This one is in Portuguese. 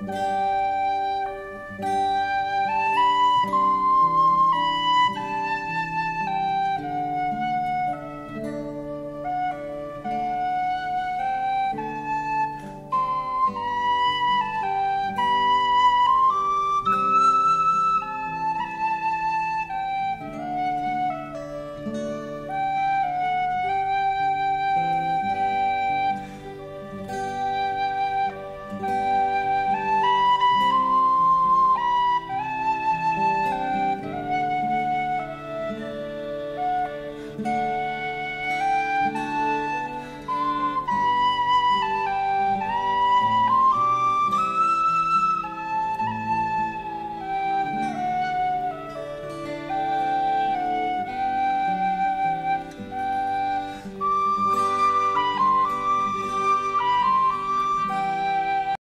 Música